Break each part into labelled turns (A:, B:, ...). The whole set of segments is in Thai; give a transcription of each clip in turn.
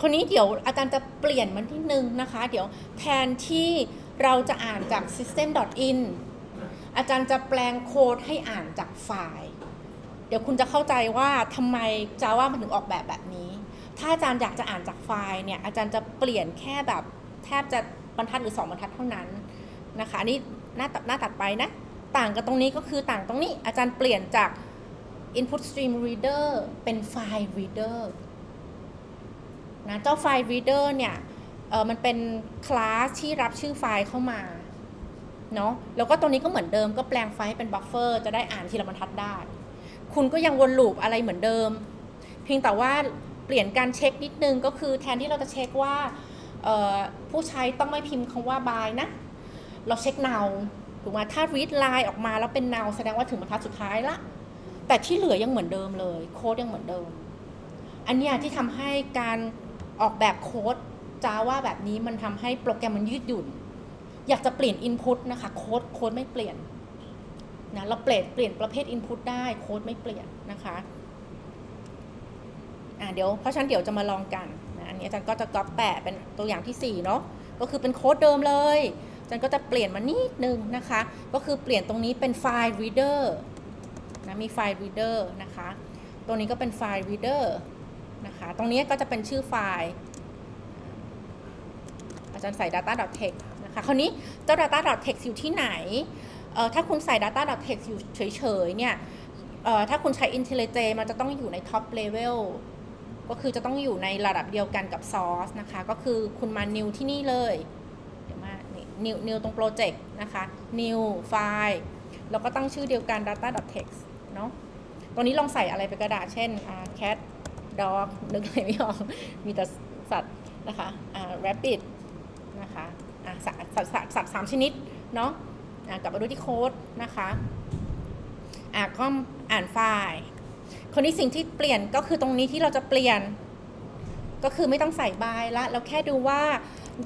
A: คนนี้เดี๋ยวอาจารย์จะเปลี่ยนมันที่หนึ่งนะคะ เดี๋ยวแทนที่เราจะอ่านจาก system.in อาจารย์จะแปลงโค้ดให้อ่านจากไฟล์ เดี๋ยวคุณจะเข้าใจว่าทำไม Java มันถึงออกแบบแบบนี้ ถ้าอาจารย์อยากจะอ่านจากไฟล์เนี่ย อาจารย์จะเปลี่ยนแค่แบบแทบจะบรรทัดหรือ 2 บรรทัดเท่านั้นนะคะ อันนี้หน้าตัดหน้าตัดไปนะ ต่างกันตรงนี้ก็คือต่างตรงนี้ อาจารย์เปลี่ยนจาก input stream reader เป็น file reader นะเจ้าไฟล์ reader เนี่ยเออมันเป็นคลาสที่รับชื่อไฟล์เข้ามาเนาะแล้วก็ตรงนี้ก็เหมือนเดิมก็แปลงไฟล์เป็น buffer จะได้อ่านทีละบรรทัดได้ คุณก็ยังวน loop อะไรเหมือนเดิม เพียงแต่ว่าเปลี่ยนการเช็คนิดนึงก็คือแทนที่เราจะเช็คว่าผู้ใช้ต้องไม่พิมพ์คำว่า bye นะ เราเช็ค now ถูกไหมถ้า read line ออกมาแล้วเป็น now แสดงว่าถึงบรรทัดสุดท้ายละ แต่ที่เหลือยังเหมือนเดิมเลย โค้ดยังเหมือนเดิม อันนี้ที่ทำให้การ ออกแบบโค้ดจาว่าแบบนี้มันทำให้โปรแกรมมันยืดหยุ่น อยากจะเปลี่ยน input นะคะโค้ดโค้ดไม่เปลี่ยนนะเราเปลี่ยนเปลี่ยนประเภท input ได้โค้ดไม่เปลี่ยนนะคะอ่าเดี๋ยวเพราะฉะนั้นเดี๋ยวจะมาลองกันนะอันนี้อาจารย์ก็จะก๊อปแปะเป็นตัวอย่างที่4เนาะก็คือเป็นโค้ดเดิมเลยอาจารย์ก็จะเปลี่ยนมานิดนึงนะคะ ก็คือเปลี่ยนตรงนี้เป็นไฟล์ reader นะมีไฟล์ reader นะคะตรงนี้ก็เป็นไฟล์ reader นะคะ ตรงนี้ก็จะเป็นชื่อไฟล์ อาจารย์ใส่ data.text นะคะ คราวนี้เจ้า data.text อยู่ที่ไหน ถ้าคุณใส่ data.text อยู่เฉยๆเนี่ยถ้าคุณใช้ IntelliJ มันจะต้องอยู่ใน top level ก็คือจะต้องอยู่ในระดับเดียวกันกับ source นะคะ ก็คือคุณมา new ที่นี่เลย เดี๋ยวมา new new ตรง project นะคะ new file แล้วก็ตั้งชื่อเดียวกัน data.text เนาะตรงนี้ลองใส่อะไรไปกระดาษ เช่น cat dog นึกอะไรไม่ออก มีแต่สัตว์นะคะ rabbit นะคะสัตว์สัตว์สัตว์สามชนิดเนาะอ่ากลับมาดูที่โค้ดนะคะอะก็อ่านไฟล์คนนี้สิ่งที่เปลี่ยนก็คือตรงนี้ที่เราจะเปลี่ยน ก็คือไม่ต้องใส่บายละเราแค่ดูว่า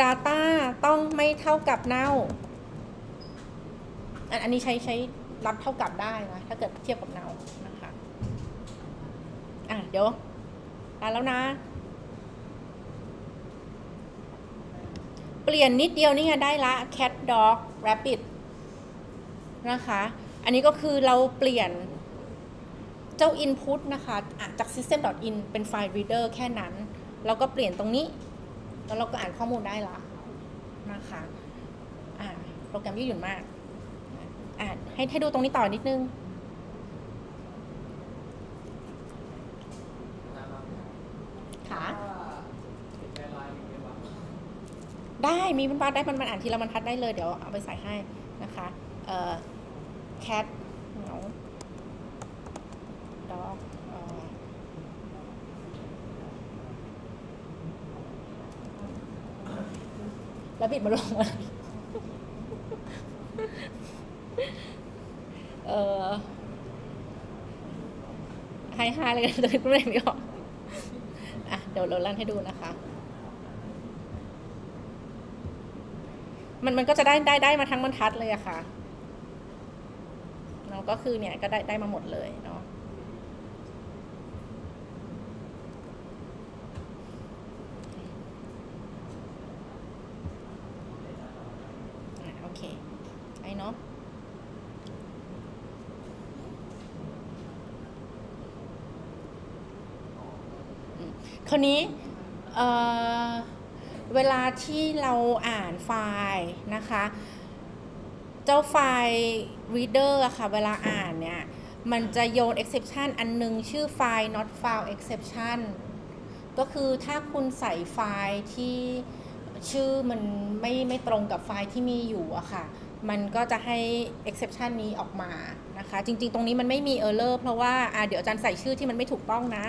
A: Data ต้องไม่เท่ากับเน่าอันนี้ใช้ใช้รับเท่ากับได้นะถ้าเกิดเทียบกับเน่านะคะอะเดี๋ยวาแล้วนะ เปลี่ยนนิดเดียวนี่ไงได้ละ cat dog rabbit นะคะ อันนี้ก็คือเราเปลี่ยนเจ้า input นะคะจาก system.in เป็นไฟล์ reader แค่นั้นเราก็เปลี่ยนตรงนี้ แล้วเราก็อ่านข้อมูลได้ละนะคะอ่าโปรแกรมยืดหยุ่นมากอ่าให้ให้ดูตรงนี้ต่อนิดนึง ค่ะ ได้มีบรรทัดได้มันมันอ่านทีละบรรทัดได้เลยเดี๋ยวเอาไปใส่ให้นะคะเอ่อ cat เงา dog แล้วบิดมาลงอะไรเออไฮไฮเลยกันไม่ได้ไม่ออกอะเดี๋ยวเราลั่นให้ดูนะคะ มันมันก็จะได้ได้ได้มาทั้งบรรทัดเลยอะค่ะเนาะก็คือเนี่ยก็ได้ได้มาหมดเลยเนาะโอเคไอ้เนาะคราวนี้เเวลาที่เราอ่านไฟล์นะคะ เจ้าไฟล์ reader อะค่ะ เวลาอ่านเนี่ย มันจะโยน exception อันนึง ชื่อไฟล์ not found exception ก็คือถ้าคุณใส่ไฟล์ที่ชื่อมันไม่ไม่ตรงกับไฟล์ที่มีอยู่อะค่ะ มันก็จะให้ exception นี้ออกมานะคะ จริง ๆ ตรงนี้มันไม่มี error เพราะว่าเดี๋ยวอาจารย์ใส่ชื่อที่มันไม่ถูกต้องนะ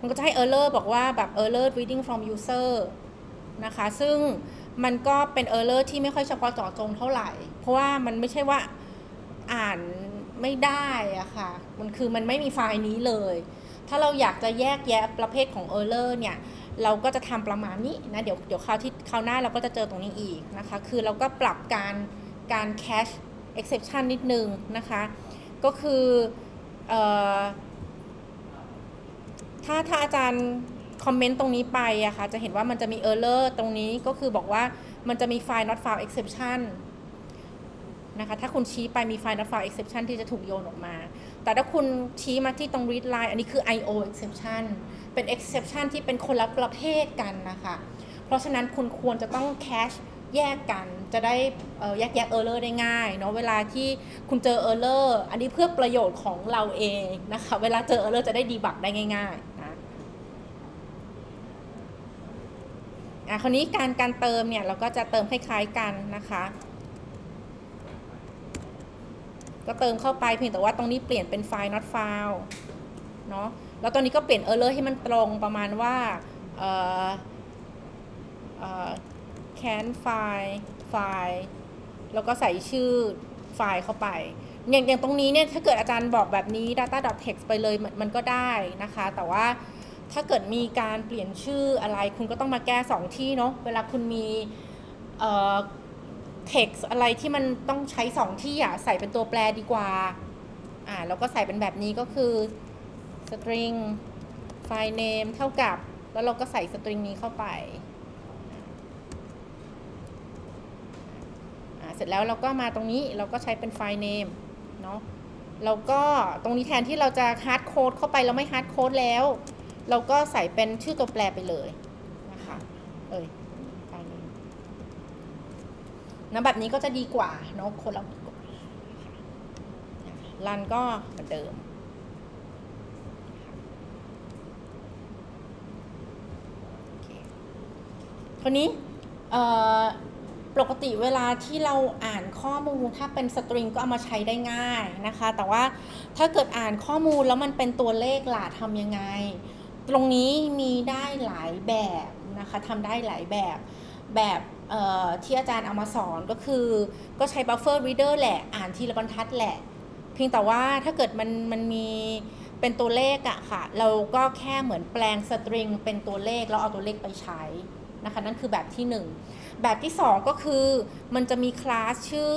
A: มันก็จะให้ error บอกว่าแบบ error reading from user นะคะ ซึ่งมันก็เป็น error ที่ไม่ค่อยเฉพาะเจาะจงเท่าไหร่ เพราะว่ามันไม่ใช่ว่าอ่านไม่ได้อะค่ะ มันคือมันไม่มีไฟล์นี้เลย ถ้าเราอยากจะแยกแยะประเภทของ error เนี่ย เราก็จะทำประมาณนี้นะ เดี๋ยวเดี๋ยวคราวที่คราวหน้าเราก็จะเจอตรงนี้อีกนะคะ คือเราก็ปรับการการ cache exception นิดนึงนะคะ ก็คืออ ถ้าถ้าอาจารย์คอมเมนต์ตรงนี้ไปอะคะ่ะจะเห็นว่ามันจะมี error ตรงนี้ก็คือบอกว่ามันจะมีไฟล์ not found exception นะคะถ้าคุณชี้ไปมีไฟล์ not found exception ที่จะถูกโยนออกมา แต่ถ้าคุณชี้มาที่ตรง read line อันนี้คือ IO exception เป็น exception ที่เป็นคนละประเภทกันนะคะ เพราะฉะนั้นคุณควรจะต้อง cache แยกกันจะได้แยกแยะ error ได้ง่ายเนาะเวลาที่คุณเจอ error อันนี้เพื่อประโยชน์ของเราเองนะคะ เวลาเจอ error จะได้ดีบักได้ง่าย ๆนะ อะคราวนี้การการเติมเนี่ยเราก็จะเติมคล้ายๆกันนะคะ ก็เติมเข้าไปเพียงแต่ว่าตรงนี้เปลี่ยนเป็นไฟล์ not found เนาะแล้วตอนนี้ก็เปลี่ยน error ให้มันตรงประมาณว่าเอ่อเอ่อ can ไฟล์ไฟล์แล้วก็ใส่ชื่อไฟล์เข้าไป อย่างอย่างตรงนี้เนี่ยถ้าเกิดอาจารย์บอกแบบนี้ data.text ไปเลยมันมันก็ได้นะคะ แต่ว่า ถ้าเกิดมีการเปลี่ยนชื่ออะไร คุณก็ต้องมาแก้ 2 ที่เนาะเวลาคุณมีเอ่อ text อะไรที่มันต้องใช้ 2 ที่อะใส่เป็นตัวแปรดีกว่าอ่าแล้วก็ใส่เป็นแบบนี้ก็คือ string file name เท่ากับ แล้วเราก็ใส่ string นี้เข้าไปเสร็จแล้วเราก็มาตรงนี้เราก็ใช้เป็นไฟล์ name เนาะแล้วก็ตรงนี้แทนที่เราจะ hard code เข้าไปเราไม่ hard code แล้ว เราก็ใส่เป็นชื่อตัวแปรไปเลยนะคะเอยไฟล์ name นะแบบนี้ก็จะดีกว่าเนาะคนเรารันก็เหมือนเดิมคนนี้ปกติเวลาที่เราอ่านข้อมูลถ้าเป็นสตริงก็เอามาใช้ได้ง่ายนะคะ แต่ว่าถ้าเกิดอ่านข้อมูลแล้วมันเป็นตัวเลขล่ะทำยังไง ตรงนี้มีได้หลายแบบนะคะทำได้หลายแบบแบบที่อาจารย์เอามาสอนก็คือ ก็ใช้ buffer reader แหละ อ่านทีละบรรทัดแหละ เพียงแต่ว่าถ้าเกิดมันมันมีเป็นตัวเลขอะค่ะ เราก็แค่เหมือนแปลงสตริงเป็นตัวเลขแล้วเอาตัวเลขไปใช้นะคะนั่นคือแบบที่ 1 แบบที่ 2 ก็คือมันจะมีคลาสชื่อ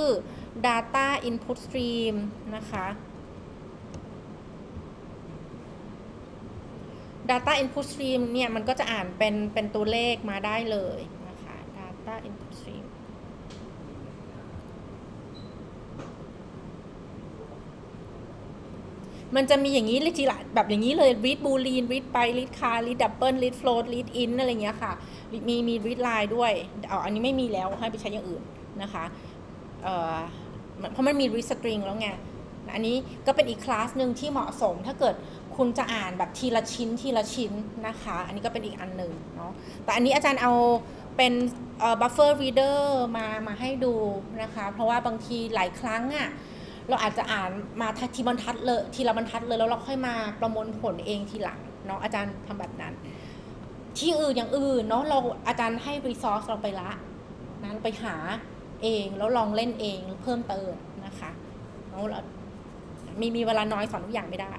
A: data input stream นะคะ data input stream เนี่ย มันก็จะอ่านเป็นเป็นตัวเลขมาได้เลยนะคะ data input stream มันจะมีอย่างนี้เลยทีละแบบอย่างนี้เลย read boolean read by read car read double read float read in อะไรเงี้ยค่ะ มีมีรีดไลน์ด้วยอาอันนี้ไม่มีแล้วให้ไปใช้อย่างอื่นนะคะเเพราะมันมีรีสตริงแล้วไง อันนี้ก็เป็นอีกคลาสหนึ่งที่เหมาะสมถ้าเกิด คุณจะอ่านแบบทีละชิ้นทีละชิ้นนะคะ อันนี้ก็เป็นอีกอันหนึ่งเนาะแต่อันนี้อาจารย์เอาเป็น buffered reader มามาให้ดูนะคะ เพราะว่าบางทีหลายครั้งอะ่ะเราอาจจะอ่านมาทีบรรทัดเลยทีละบรรทัดเลยแล้วเราค่อยมาประมวลผลเองทีหลังเนาะอาจารย์ทำแบบนั้น ที่อื่นอย่างอื่นเนาะเราอาจารย์ให้ resource เราไปละนั้นไปหาเองแล้วลองเล่นเองเพิ่มเติมนะคะแล้วมีมีเวลาน้อยสอนทุกอย่างไม่ได้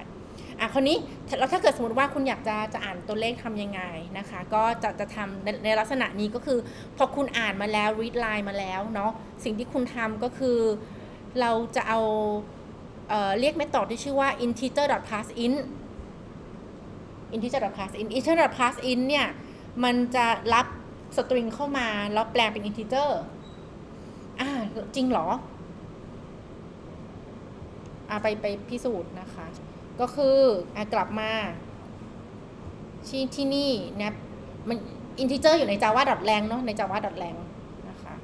A: อะคนนี้แล้วถ้าเกิดสมมติว่าคุณอยากจะจะอ่านตัวเลขทำยังไงนะคะ ก็จะจะทำในในลักษณะนี้ก็คือ พอคุณอ่านมาแล้ว read line มาแล้วเนาะสิ่งที่คุณทำก็คือ เราจะเอาเเรียกเมธอดที่ชื่อว่า integer.parseInt integer pass in integer pass in เนี่ยมันจะรับสตริงเข้ามาแล้วแปลงเป็น integer อ่าจริงเหรออ่าไปไปพิสูจน์นะคะ ก็คืออกลับมาที่ที่นี่นะมัน integer อร์อยู่ใน java ดอทแรงเนาะใน java ดอทแรงนะคะ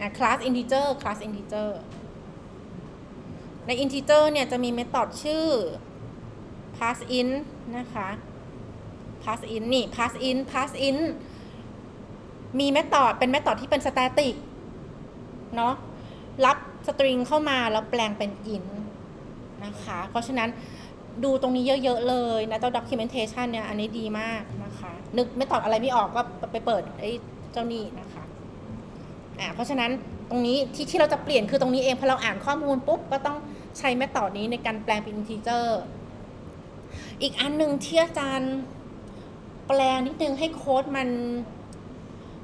A: อะ class integer class integer ใน integer เนี่ยจะมีเมธอดชื่อ pass in นะคะ pass in นี่ pass in pass in มีเมธอดเป็นเมธอดที่เป็น static เนาะรับสตริงเข้ามาแล้วแปลงเป็น in นนะคะ เพราะฉะนั้นดูตรงนี้เยอะ ๆ เลยนะตัว documentation เนี่ย อันนี้ดีมากนะคะ นึกไม่ตอบอะไรไม่ออกก็ไปเปิดไอ้เจ้านี่นะคะอ่าเพราะฉะนั้นตรงนี้ที่ที่เราจะเปลี่ยนคือตรงนี้เองพอเราอ่านข้อมูลปุ๊บ ก็ต้องใช้แมธอดนี้ในการแปลงเป็นอินทิเจอร์อีกอันหนึ่งที่อาจารย์แปลงนิดนึงให้โค้ดมัน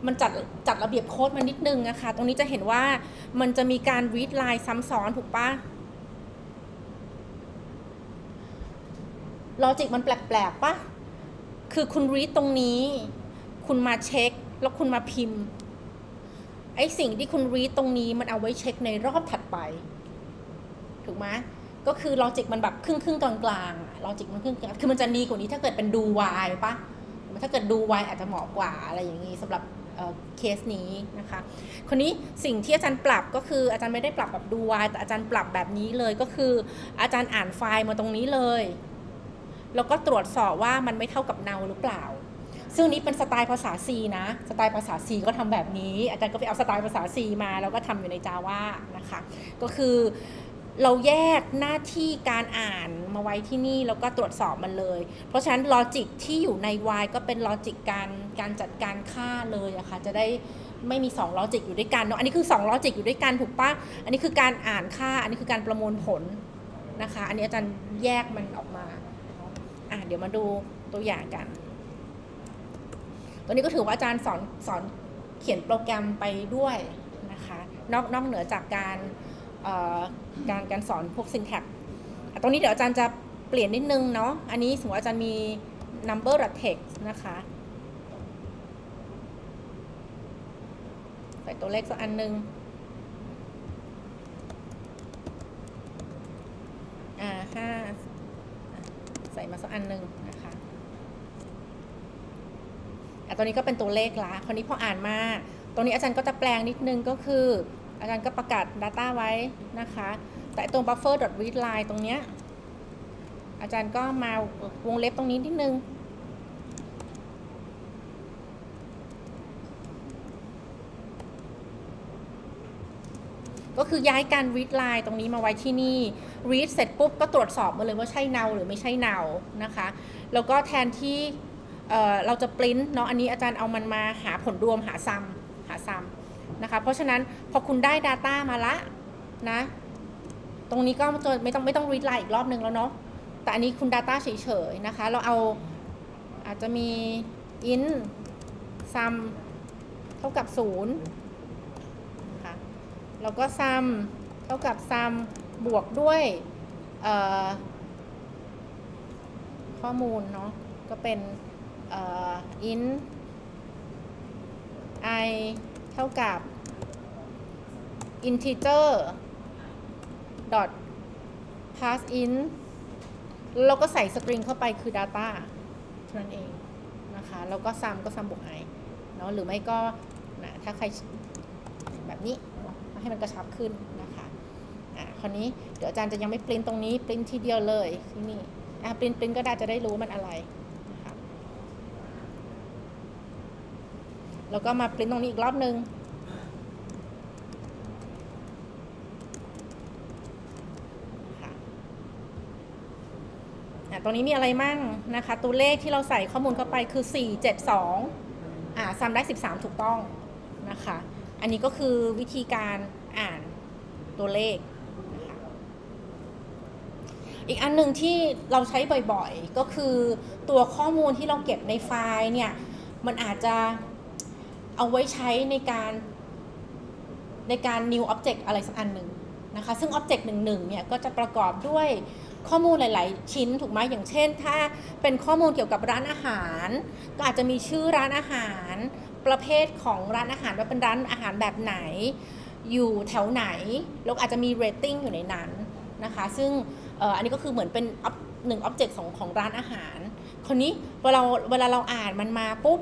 A: มันจัดจัดระเบียบโค้ดมานิดนึงนะคะ ตรงนี้จะเห็นว่ามันจะมีการ read line ซ้ำซ้อนถูกปะลอจิกมันแปลกๆปะคือคุณ read ตรงนี้ คุณมาเช็ค แล้วคุณมาพิมพ์ไอสิ่งที่คุณ read ตรงนี้มันเอาไว้เช็คในรอบถัดไป ถูกไหมก็คือลอจิกมันแบบครึ่งครึ่งกลางกลางลอจิกมันครึ่งคือมันจะดีกว่านี้ถ้าเกิดเป็นดูวายปะถ้าเกิดดูวายอาจจะเหมาะกว่าอะไรอย่างนี้สำหรับ เคสนี้นะคะคนนี้สิ่งที่อาจารย์ปรับก็คืออาจารย์ไม่ได้ปรับแบบดูวายแต่อาจารย์ปรับแบบนี้เลยก็คือ อาจารย์อ่านไฟล์มาตรงนี้เลยแล้วก็ตรวจสอบว่ามันไม่เท่ากับ null หรือเปล่า ซึ่งนี้เป็นสไตล์ภาษา C นะ สไตล์ภาษา C ก็ทำแบบนี้ อาจารย์ก็ไปเอาสไตล์ภาษา C มา แล้วก็ทำอยู่ใน Java นะคะ ก็คือ เราแยกหน้าที่การอ่านมาไว้ที่นี่แล้วก็ตรวจสอบมันเลย เพราะฉะนั้นลอจิกที่อยู่ใน Y ก็เป็นลอจิกการการจัดการค่าเลยอะคะ่ะจะได้ไม่มี2 logic อยู่ด้วยกันเนาะอันนี้คือ2 logic อยู่ด้วยกันถูกปะอันนี้คือการอ่านค่า อันนี้คือการประมวลผลนะคะ อันนี้อาจารย์แยกมันออกมาอะเดี๋ยวมาดูตัวอย่างกัน ตัวนี้ก็ถือว่าอาจารย์สอนสอนเขียนโปรแกรมไปด้วยนะคะ นอกนอกเหนือจากการ การการสอนพวก syntax ตรงนี้เดี๋ยวอาจารย์จะเปลี่ยนนิดนึงเนาะ อันนี้สมมติอาจารย์มี number text นะคะ ใส่ตัวเลขสักอันนึงอ่าห้าใส่มาสักอันนึงนะคะอะตัวนี้ก็เป็นตัวเลขละคราวนี้พออ่านมา ตรงนี้อาจารย์ก็จะแปลงนิดนึงก็คือ อาจารย์ก็ประกาศ Data ไว้นะคะ แต่ตรง buffer read line ตรงเนี้ยอาจารย์ก็มาวงเล็บตรงนี้นิดนึง ก็คือย้ายการ read line ตรงนี้มาไว้ที่นี่ read เสร็จปุ๊บก็ตรวจสอบมาเลยว่าใช่เนาหรือไม่ใช่เนานะคะ แล้วก็แทนที่เราจะ print เนาะอันนี้อาจารย์เอามันมาหาผลรวมหาซ้ำหาซ้ำ นะคะ เพราะฉะนั้นพอคุณได้ Data มาละนะ ตรงนี้ก็ไม่ต้องไม่ต้อง read line อีกรอบนึงแล้วเนาะ แต่อันนี้คุณ Data เฉยๆนะคะ เราเอาอาจจะมี in sum เท่ากับ 0นะคะแล้วก็ sum เท่ากับ sum บวกด้วยข้อมูลเนาะก็เป็น in i ท่ากับ integer dot pass in แล้วก็ใส่สตริงเข้าไปคือ data เท่านั้นเองนะคะ แล้วก็ซ้ำก็ซ้ำบวก i เนาะหรือไม่ก็นะถ้าใครแบบนี้ให้มันกระชับขึ้นนะคะอะคราวนี้เดี๋ยวอาจารย์จะยังไม่ปริ้นตรงนี้ปริ้นทีเดียวเลยที่นี่อะปริ้นปริ้นก็ได้จะได้รู้มันอะไร แล้วก็มาปริ้นตรงนี้อีกรอบนึง ตรงนี้มีอะไรมั่งนะคะ ตัวเลขที่เราใส่ข้อมูลเข้าไปคือ 4 7 2 อ่าซ้ำได้ 13 ถูกต้องนะคะ อันนี้ก็คือวิธีการอ่านตัวเลขอีกอันหนึ่งที่เราใช้บ่อยๆ ก็คือตัวข้อมูลที่เราเก็บในไฟล์เนี่ย มันอาจจะ เอาไว้ใช้ในการในการ new object อะไรสักอันหนึ่งนะคะ ซึ่ง object หนึ่งหนึ่งเนี่ยก็จะประกอบด้วยข้อมูลหลาย ๆ ชิ้นถูกไหมอย่างเช่น ถ้าเป็นข้อมูลเกี่ยวกับร้านอาหาร ก็อาจจะมีชื่อร้านอาหาร ประเภทของร้านอาหารว่าเป็นร้านอาหารแบบไหน อยู่แถวไหน แล้วอาจจะมีเรตติ้งอยู่ในนั้นนะคะ ซึ่งอันนี้ก็คือเหมือนเป็นหนึ่งอ็อบเจกต์ของของร้านอาหาร คนนี้เวลาเวลาเราอ่านมันมาปุ๊บ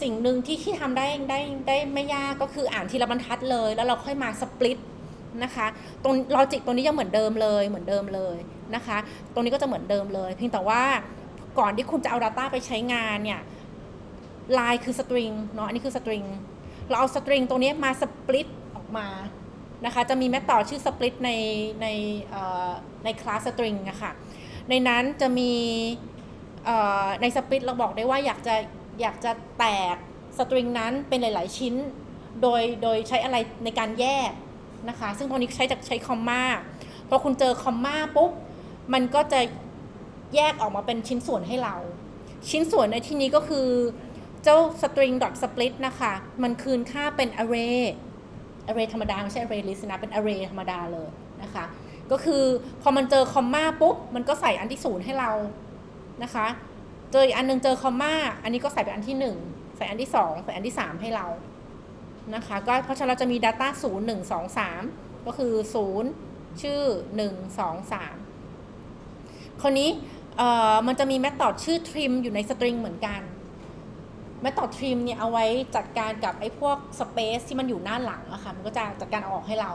A: สิ่งหนึ่งที่ที่ทำได้ได้ได้ไม่ยากก็คืออ่านทีละบรรทัดเลย แล้วเราค่อยมา split นะคะตรง logic ตรงนี้ยังเหมือนเดิมเลยเหมือนเดิมเลยนะคะ ตรงนี้ก็จะเหมือนเดิมเลย เพียงแต่ว่าก่อนที่คุณจะเอา data ไปใช้งานเนี่ยลายคือ string เนาะอันนี้คือ string เราเอา string ตรงนี้มา split ออกมานะคะจะมี method ชื่อ split ในในใน class string นะคะในนั้นจะมีในสปลิตเราบอกได้ว่าอยากจะ อยากจะแตกสตริงนั้นเป็นหลาย ๆ ชิ้น โดยโดยใช้อะไรในการแยกนะคะ ซึ่งตรงนี้ใช้จากใช้คอมมาพอคุณเจอคอมมาปุ๊บ มันก็จะแยกออกมาเป็นชิ้นส่วนให้เรา ชิ้นส่วนในที่นี้ก็คือเจ้า string dot split นะคะ มันคืนค่าเป็น array array ธรรมดา ไม่ใช่ array list นะ เป็น array ธรรมดาเลยนะคะ ก็คือพอมันเจอคอมมาปุ๊บ มันก็ใส่อันที่ศูนย์ให้เรานะคะ เจออีกอันนึงเจอคอมมาอันนี้ก็ใส่เป็นอันที่ 1 ใส่อันที่ 2 ใส่อันที่ 3 ให้เรานะคะ ก็เพราะฉะนั้นเราจะมี data 0 1 2 3 ก็คือ 0 ชื่อ 1 2 3 คนนี้มันจะมี method ชื่อ trim อยู่ใน string เหมือนกัน method trim เนี่ยเอาไว้จัดการกับไอ้พวก space ที่มันอยู่หน้าหลังอะค่ะมันก็จะจัดการออกให้เรา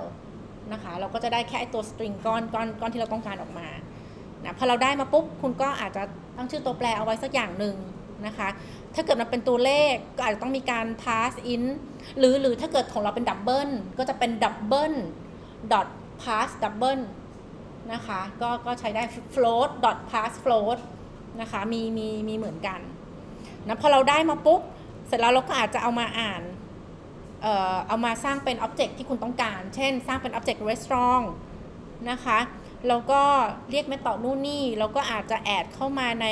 A: นะคะ เราก็จะได้แค่ไอ้ตัว string ก้อนก้อนก้อนที่เราต้องการออกมานะพอเราได้มาปุ๊บ คุณก็อาจจะ ตั้งชื่อตัวแปรเอาไว้สักอย่างหนึ่งนะคะ ถ้าเกิดมันเป็นตัวเลขก็อาจจะต้องมีการ parse int หรือหรือถ้าเกิดของเราเป็นดับเบิลก็จะเป็นดับเบิล dot pass double นะคะ ก็ก็ใช้ได้ float dot parse float นะคะ มีมีมีเหมือนกันนะพอเราได้มาปุ๊บ เสร็จแล้วเราก็อาจจะเอามาอ่านเอ่อเอามาสร้างเป็น object ที่คุณต้องการ เช่น สร้างเป็น object restaurant นะคะ แล้วก็เรียก method นู่นนี่ แล้วก็อาจจะแอดเข้ามาใน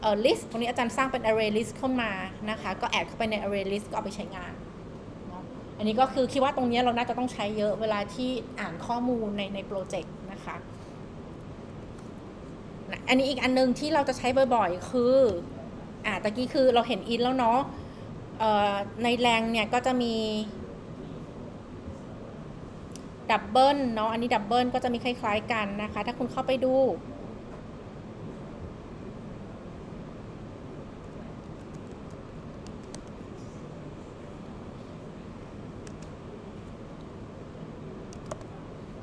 A: เอ่อ list ตรงนี้อาจารย์สร้างเป็น array list เข้ามานะคะ ก็แอดเข้าไปใน array list ก็เอาไปใช้งานอันนี้ก็คือคิดว่าตรงนี้เราน่าจะต้องใช้เยอะเวลาที่อ่านข้อมูลในในโปรเจกต์นะคะอันนี้อีกอันนึงที่เราจะใช้บ่อยๆ คืออ่าตะกี้คือเราเห็น int แล้วเนาะใน lang เนี่ยก็จะมี double เนาะอันนี้ double ก็จะมีคล้าย ๆ กันนะคะ ถ้าคุณเข้าไปดู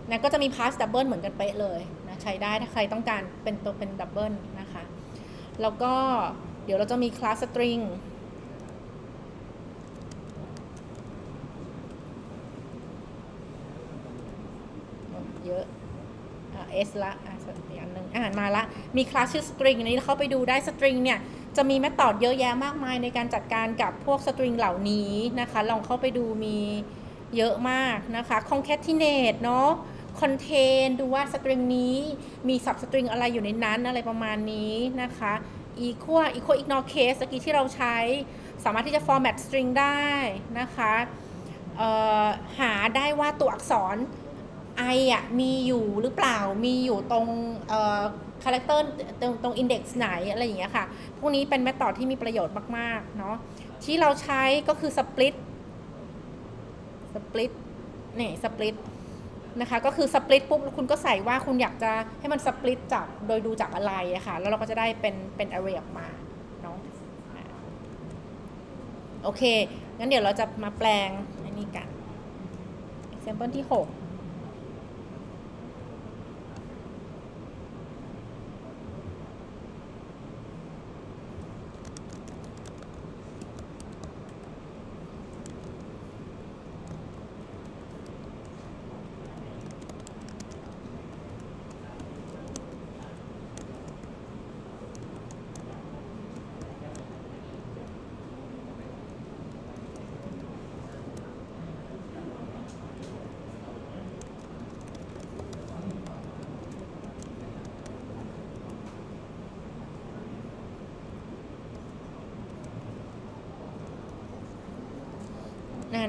A: นะก็จะมี parse double เหมือนกันเป๊ะเลยนะใช้ได้ถ้าใครต้องการเป็นตัวเป็นดับเบิลนะคะ แล้วก็เดี๋ยวเราจะมี class string อะ เอสละอะอีกอันหนึ่งอ่านมาละมีคลาสชื่อ string อันนี้เข้าไปดูได้ string เนี่ยจะมีแมตอดเยอะแยะมากมายในการจัดการกับพวก string เหล่านี้นะคะลองเข้าไปดูมีเยอะมากนะคะ concatenate เนาะ contain ดูว่า string นี้มี sub string อะไรอยู่ในนั้นอะไรประมาณนี้นะคะ equal equal ignore case เมื่อกี้ที่เราใช้สามารถที่จะ format string ได้นะคะหาได้ว่าตัวอักษร i อะมีอยู่หรือเปล่ามีอยู่ตรง character ตรงตรง index ไหนอะไรอย่างเงี้ยค่ะ พวกนี้เป็น method ที่มีประโยชน์มาก ๆ เนาะที่เราใช้ก็คือ split split นี่ split นะคะก็คือ split ปุ๊บคุณก็ใส่ว่าคุณอยากจะให้มัน split จากโดยดูจากอะไรอะค่ะ แล้วเราก็จะได้เป็นเป็น array ออกมาเนาะโอเค งั้นเดี๋ยวเราจะมาแปลงอันนี้กัน example ที่ 6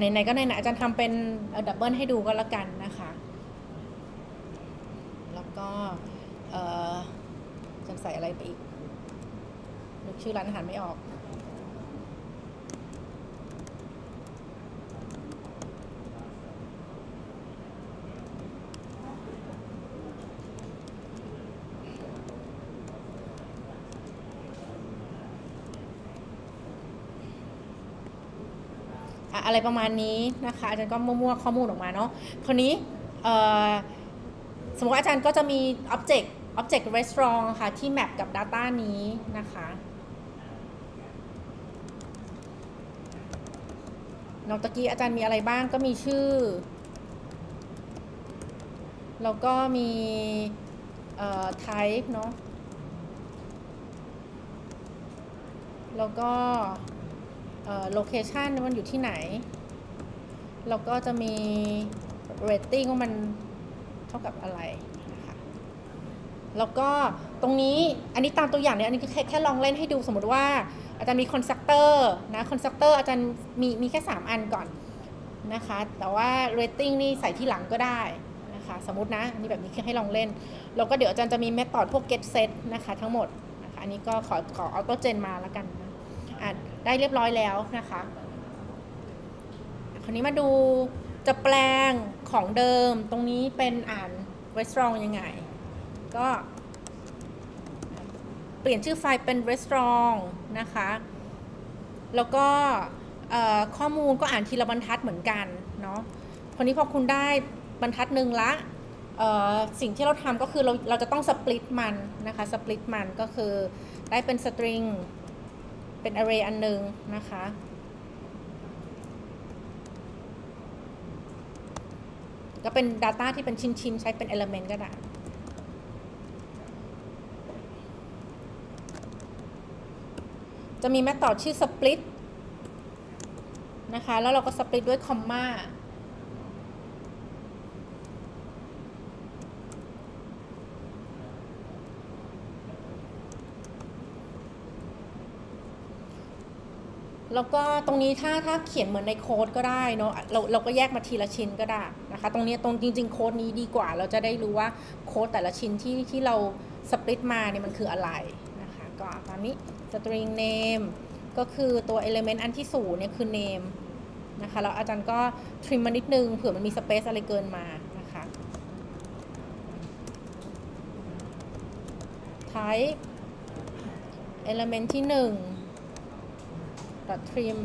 A: ไหนๆก็ไหนๆอาจารย์ทำเป็นดับเบิลให้ดูก็แล้วกันนะคะ แล้วก็จะใส่อะไรไปอีกนึกชื่อร้านอาหารไม่ออก อะไรประมาณนี้นะคะอาจารย์ก็มั่วๆข้อมูลออกมาเนาะคราวนี้สมมติอาจารย์ก็จะมี object object restaurant ค่ะ ที่แมปกับ data นี้นะคะนอกจากกี้อาจารย์มีอะไรบ้างก็มีชื่อ แล้วก็มี type เนาะแล้วก็ location มันอยู่ที่ไหน แล้วก็จะมีเรตติ้งว่ามันเท่ากับอะไรนะคะแล้วก็ตรงนี้อันนี้ตามตัวอย่างเนี่ยอันนี้แค่แค่ลองเล่นให้ดูสมมติว่าอาจารย์มี constructor นะ constructor อาจารย์มีมีแค่ 3 อันก่อนนะคะ แต่ว่าเรตติ้งนี่ใส่ที่หลังก็ได้นะคะสมมตินะอันนี้แบบนี้คือให้ลองเล่น แล้วก็เดี๋ยวอาจารย์จะมี method พวก get set นะคะทั้งหมดนะคะอันนี้ก็ขอขอเอาตัวเจนมาแล้วกันนะอะ ได้เรียบร้อยแล้วนะคะ คราวนี้มาดูจะแปลงของเดิมตรงนี้เป็นอ่าน restaurant ยังไง ก็เปลี่ยนชื่อไฟล์เป็น restaurant นะคะ แล้วก็ข้อมูลก็อ่านทีละบรรทัดเหมือนกันเนาะคนนี้พอคุณได้บรรทัดหนึ่งละสิ่งที่เราทำก็คือเราเราจะต้องสปลิตมันนะคะ สปลิตมันก็คือได้เป็นสตริง เป็น array อันหนึ่งนะคะ ก็เป็น Data ที่เป็นชิ้นๆ ใช้เป็น Element ก็ได้จะมีแมทต่อชื่อ split นะคะ แล้วเราก็ split ด้วยคอมมา แล้วก็ตรงนี้ถ้าถ้าเขียนเหมือนในโค้ดก็ได้เนาะเราเราก็แยกมาทีละชิ้นก็ได้นะคะ ตรงนี้ตรงจริง ๆ โค้ดนี้ดีกว่า เราจะได้รู้ว่าโค้ดแต่ละชิ้นที่ที่เราสปริตมาเนี่ยมันคืออะไรนะคะก็ตอนนี้ string name ก็คือตัว element อันที่ศูนย์เนี่ยคือ name นะคะแล้วอาจารย์ก็ทริมมานิดนึงเผื่อมันมี space อะไรเกินมานะคะ type element ที่หนึ่ง ดอท trim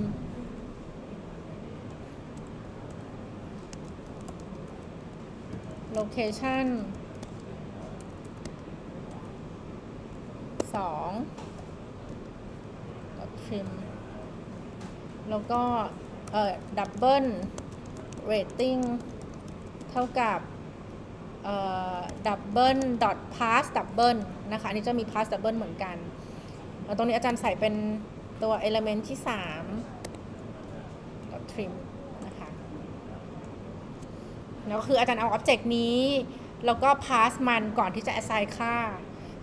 A: location 2 ดอท trim แล้วก็ เอ่อ double ratingเท่ากับเอ่อ double dot parse double นะคะ อันนี้จะมี parse double เหมือนกัน ตรงนี้อาจารย์ใส่เป็น ตัว element ที่ 3กับ trim นะคะแล้วคืออาจารย์เอา object นี้ แล้วก็ pass มันก่อนที่จะ assign ค่า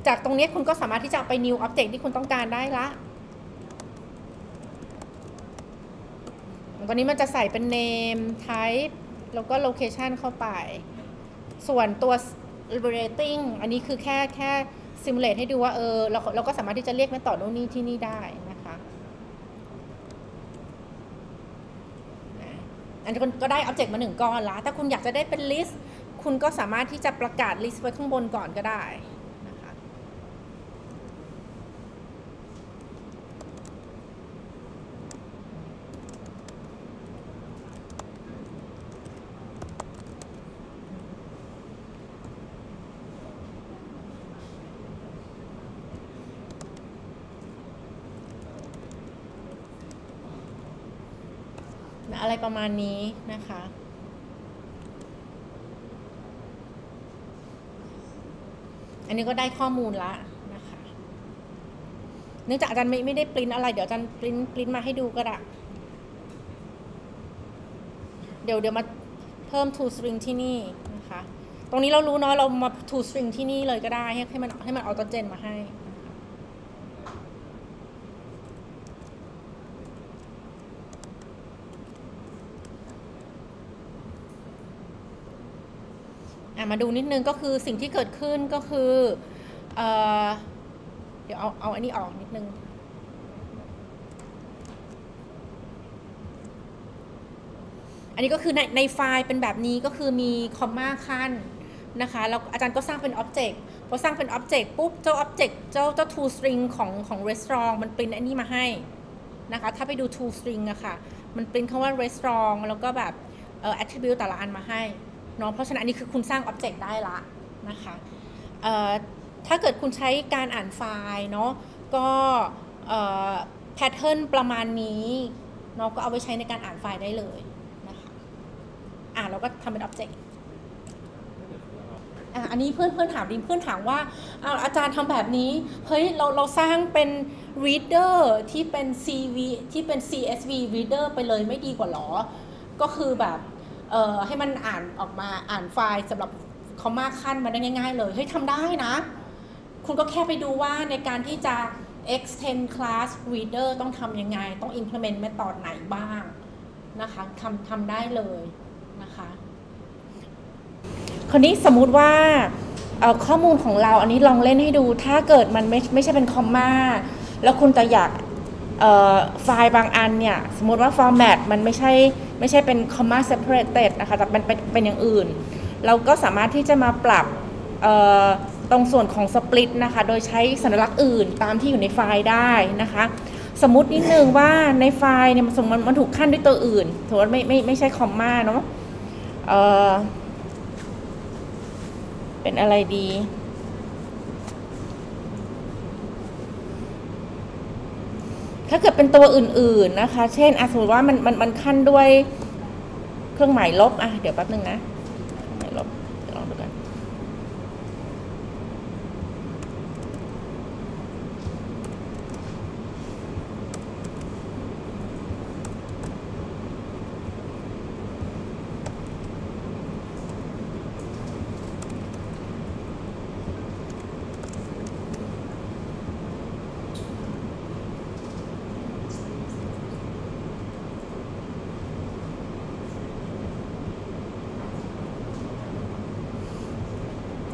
A: จากตรงนี้คุณก็สามารถที่จะไป new object ที่คุณต้องการได้ละตอนนี้มันจะใส่เป็น name type แล้วก็ location เข้าไป ส่วนตัว rating อันนี้คือแค่แค่ simulate ให้ดูว่าเออเราเราก็สามารถที่จะเรียกมาต่อโน่นนี่ที่นี่ได้ นะคะอันนี้ก็ได้ object มาหนึ่งก้อนละถ้าคุณอยากจะได้เป็น list คุณก็สามารถที่จะประกาศ list ไว้ข้างบนก่อนก็ได้นะคะอะไร ประมาณนี้นะคะ อันนี้ก็ได้ข้อมูลละนะคะเนื่องจากอาจารย์ไม่ไม่ได้ปริ้นอะไร เดี๋ยวอาจารย์ปริ้นปริ้นมาให้ดูก็ได้เดี๋ยวเดี๋ยวมาเพิ่ม to string ที่นี่นะคะ ตรงนี้เรารู้เนาะเรามา to string ที่นี่เลยก็ได้ให้ให้มันให้มันออโตเจนมาให้ มาดูนิดนึงก็คือสิ่งที่เกิดขึ้นก็คือเอเดี๋ยวเอาเอาอันนี้ออกนิดนึงอันนี้ก็คือในในไฟล์เป็นแบบนี้ก็คือมีคอมมาขั้นนะคะแล้วอาจารย์ก็สร้างเป็นอ็อบเจกต์พอสร้างเป็นอ็อบเจกต์ปุ๊บ เจ้าอ็อบเจกต์เจ้าเจ้า to string ของของ r e s t a u r a มันปริ้นอันนี้มาให้นะคะถ้าไปดู to string อะคะ่ะ มันปริ้นคำว่า r e s t a u r a แล้วก็แบบเอ่อ attribute แต่ละอันมาให้ เนาะเพราะฉะนั้นอันนี้คือคุณสร้าง object ได้ละนะคะถ้าเกิดคุณใช้การอ่านไฟล์เนาะก็ pattern ประมาณนี้เนาะก็เอาไว้ใช้ในการอ่านไฟล์ได้เลยนะคะอ่านแล้วก็ทำเป็น object อันนี้เพื่อนเพื่อนถามดิมเพื่อนถามว่าอาอาจารย์ทำแบบนี้ เฮ้ย เราเราสร้างเป็น reader ที่เป็น CSV ที่เป็น CSV reader ไปเลยไม่ดีกว่าหรอ ก็คือแบบ ให้มันอ่านออกมาอ่านไฟล์สำหรับคอมมาขั้นมาได้ง่าย ๆ เลยเฮ้ยทำได้นะ คุณก็แค่ไปดูว่าในการที่จะ extend class reader ต้องทำยังไง ต้อง implement method ไหนบ้างนะคะทำทำได้เลยนะคะคราวนี้สมมุติว่าเอ่อข้อมูลของเราอันนี้ลองเล่นให้ดู ถ้าเกิดมันไม่ไม่ใช่เป็นคอมมาแล้วคุณจะอยาก ไฟล์บางอันเนี่ย สมมติว่า format มันไม่ใช่ไม่ใช่เป็น comma separated นะคะแต่เป็นเป็นอย่างอื่น เราก็สามารถที่จะมาปรับตรงส่วนของ split นะคะ โดยใช้สัญลักษณ์อื่นตามที่อยู่ในไฟล์ได้นะคะ สมมุตินิดนึงว่าในไฟล์เนี่ยมันสมมันถูกขั้นด้วยตัวอื่นถือว่าไม่ไม่ไม่ใช่คอมมาเนาะเเป็นอะไรดี ถ้าเกิดเป็นตัวอื่น ๆนะคะ เช่นอสมมติว่ามันมันมันขั้นด้วยเครื่องหมายลบอะเดี๋ยวแป๊บนึงนะเครื่องหมายลบเดี๋ยวลองดูกัน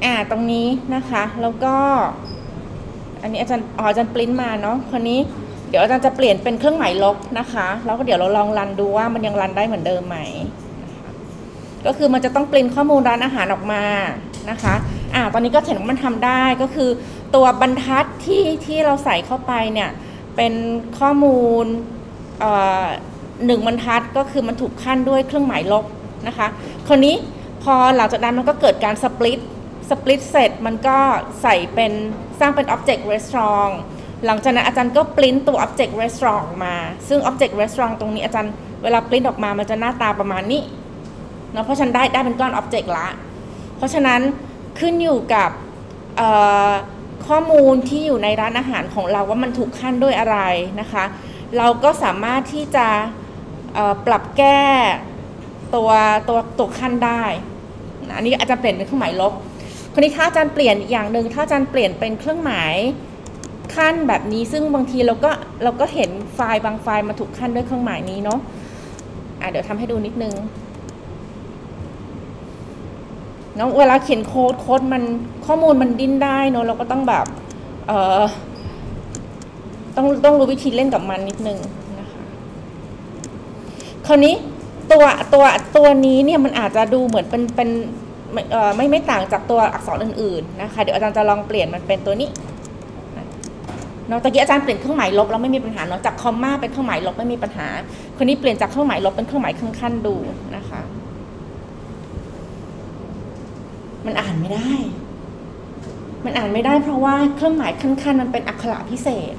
A: อ่าตรงนี้นะคะ แล้วก็ อันนี้อาจารย์อ๋ออาจารย์ปริ้นมาเนาะคนนี้เดี๋ยวอาจารย์จะเปลี่ยนเป็นเครื่องหมายลบนะคะ แล้วก็เดี๋ยวเราลองรันดูว่ามันยังรันได้เหมือนเดิมไหม ก็คือมันจะต้องปริ้นข้อมูลร้านอาหารออกมานะคะอ่าตอนนี้ก็เห็นว่ามันทำได้ก็คือตัวบรรทัดที่ที่เราใส่เข้าไปเนี่ยเป็นข้อมูลหนึ่งบรรทัดก็คือมันถูกขั้นด้วยเครื่องหมายลบนะคะคนนี้พอหลังจากนั้นมันก็เกิดการสปลิต สปลิตเสร็จมันก็ใส่เป็นสร้างเป็น Object Restaurant หลังจากนั้นอาจารย์ก็ปริ้นตัว Object Restaurant ออกมา ซึ่ง Object Restaurant ตรงนี้อาจารย์เวลาปริ้นออกมามันจะหน้าตาประมาณนี้เนาะเพราะฉะนันได้ได้เป็นก้อน Object ละ เพราะฉะนั้นขึ้นอยู่กับข้อมูลที่อยู่ในร้านอาหารของเราว่ามันถูกขั้นด้วยอะไรนะคะ เราก็สามารถที่จะปรับแก้ตัวตัวตัวขั้นได้ อันนี้อาจจะเปลี่ยนเป็นเครื่องหมายลบ คนนี้ถ้าอาจารย์เปลี่ยนอีกอย่างหนึ่งถ้าอาจารย์เปลี่ยนเป็นเครื่องหมายขั้นแบบนี้ซึ่งบางทีเราก็เราก็เห็นไฟล์บางไฟล์มาถูกขั้นด้วยเครื่องหมายนี้เนาะอะเดี๋ยวทำให้ดูนิดนึงเนาะเวลาเขียนโค้ดโค้ดมันข้อมูลมันดิ้นได้เนาะเราก็ต้องแบบเอ่อต้องต้องรู้วิธีเล่นกับมันนิดนึงนะคะคราวนี้ตัวตัวตัวนี้เนี่ยมันอาจจะดูเหมือนเป็นเป็น ไม่ไม่ไม่ต่างจากตัวอักษรอื่นๆนะคะเดี๋ยวอาจารย์จะลองเปลี่ยนมันเป็นตัวนี้เนาะตะกี้อาจารย์เปลี่ยนเครื่องหมายลบแล้วไม่มีปัญหาเนาะจากคอมมาเป็นเครื่องหมายลบไม่มีปัญหา คนนี้เปลี่ยนจากเครื่องหมายลบเป็นเครื่องหมายครึ่งขั้นดูนะคะ มันอ่านไม่ได้ มันอ่านไม่ได้เพราะว่าเครื่องหมายขั้นมันเป็นอักขระพิเศษ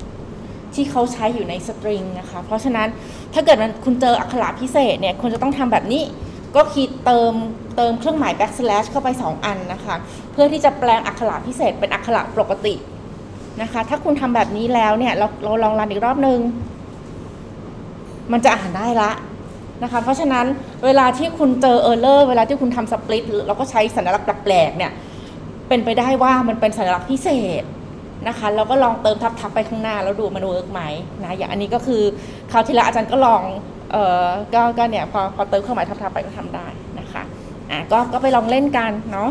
A: ที่เขาใช้อยู่ในสตริงนะคะ เพราะฉะนั้นถ้าเกิดมันคุณเจออักขระพิเศษเนี่ยคุณจะต้องทำแบบนี้ ก็คีดเติมเติมเครื่องหมาย backslash เข้าไป 2 อันนะคะ เพื่อที่จะแปลงอักขระพิเศษเป็นอักขระปกตินะคะ ถ้าคุณทำแบบนี้แล้วเนี่ย เราเราลองรันอีกรอบนึง มันจะอ่านได้ละนะคะ เพราะฉะนั้นเวลาที่คุณเจอ error เวลาที่คุณทำ split เราก็ใช้สัญลักษณ์แปลกๆเนี่ย เป็นไปได้ว่ามันเป็นสัญลักษณ์พิเศษนะคะแล้วก็ลองเติมทับๆไปข้างหน้าแล้วดูมัน work ไหมนะอย่างอันนี้ก็คือคราวที่แล้วอาจารย์ก็ลอง เออก็ก็เนี่ยพอพอเติมเครื่องหมายทับๆไปก็ทำได้นะคะอะก็ก็ไปลองเล่นกันเนาะ